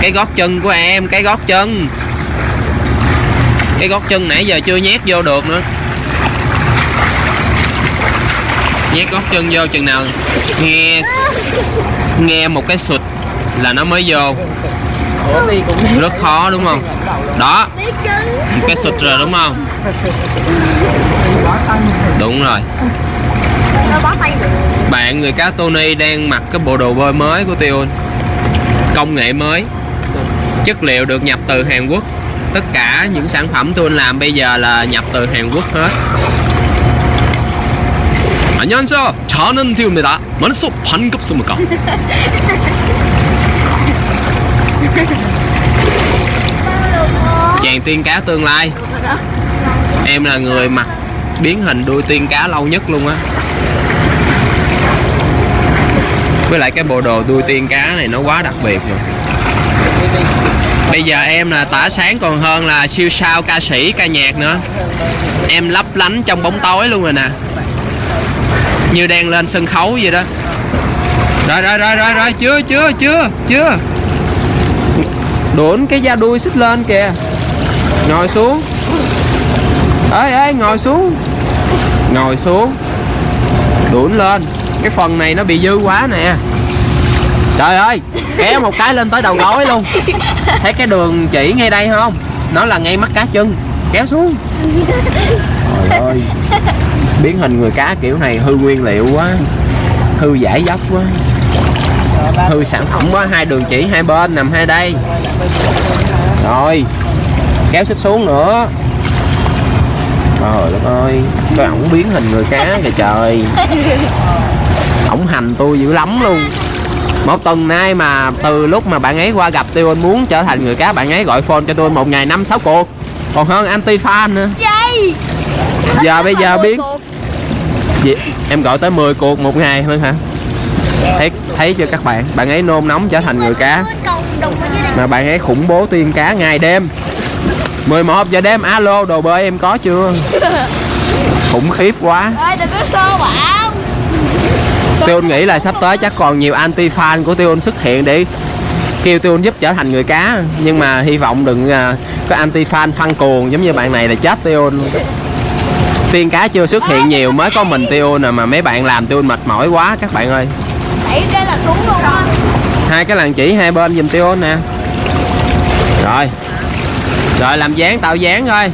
cái gót chân của em, cái gót chân. Cái gót chân nãy giờ chưa nhét vô được nữa. Nhét gót chân vô chừng nào? Nghe nghe một cái sụt là nó mới vô. Rất khó, đúng không? Đó. Một cái sụt rồi, đúng không? Đúng rồi bạn người cá Tony đang mặc cái bộ đồ bơi mới của Tion công nghệ mới chất liệu được nhập từ Hàn Quốc tất cả những sản phẩm tôi làm bây giờ là nhập từ Hàn Quốc hết 안녕하세요. 저는 티오입니다. 만나서 반갑습니까? Chàng tiên cá tương lai. Em là người mặc biến hình đuôi tiên cá lâu nhất luôn á. Với lại cái bộ đồ đuôi tiên cá này nó quá đặc biệt rồi. Bây giờ em là tỏa sáng còn hơn là siêu sao ca sĩ, ca nhạc nữa. Em lấp lánh trong bóng tối luôn rồi nè. Như đang lên sân khấu vậy đó. Rồi rồi rồi rồi rồi, chưa chưa chưa chưa. Đuổi cái da đuôi xích lên kìa. Ngồi xuống. Ê ê, ngồi xuống. Ngồi xuống. Đuổi lên. Cái phần này nó bị dư quá nè. Trời ơi, kéo một cái lên tới đầu gối luôn. Thấy cái đường chỉ ngay đây không? Nó là ngay mắt cá chân. Kéo xuống. Trời ơi. Biến hình người cá kiểu này hư nguyên liệu quá. Hư giải dốc quá. Hư sản phẩm quá, hai đường chỉ hai bên nằm hai đây. Rồi. Kéo xích xuống nữa. Trời đất ơi, cái ổng biến hình người cá kìa trời. Hành tôi dữ lắm luôn. Một tuần nay mà từ lúc mà bạn ấy qua gặp tôi anh muốn trở thành người cá bạn ấy gọi phone cho tôi một ngày năm sáu cuộc. Còn hơn anti fan nữa Dây giờ bây giờ biến Gì? em gọi tới 10 cuộc một ngày luôn hả? Thấy thấy chưa các bạn? Bạn ấy nôn nóng trở thành người cá. mà bạn ấy khủng bố tiên cá ngày đêm. 11 giờ đêm alo đồ bơi em có chưa? Khủng khiếp quá. Ê đừng có xô bảo Tiêu nghĩ là sắp tới chắc còn nhiều anti fan của Tiêu xuất hiện để kêu Tiêu giúp trở thành người cá. Nhưng mà hy vọng đừng à, có anti fan phân cuồng giống như bạn này là chết Tiêu tiên cá chưa xuất hiện nhiều mới có mình Tiêu nè mà mấy bạn làm Tiêu mệt mỏi quá các bạn ơi. Cái là xuống luôn á. Hai cái làn chỉ hai bên giùm Tiêu nè. Rồi. Rồi làm dáng tạo dáng thôi